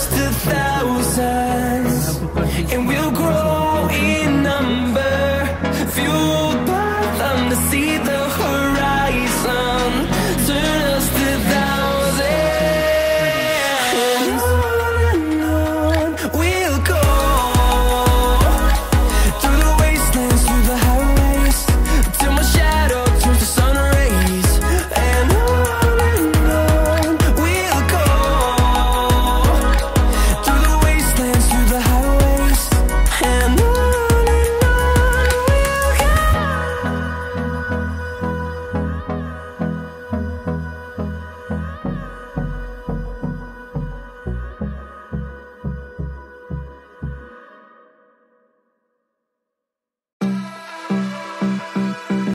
just a thousand.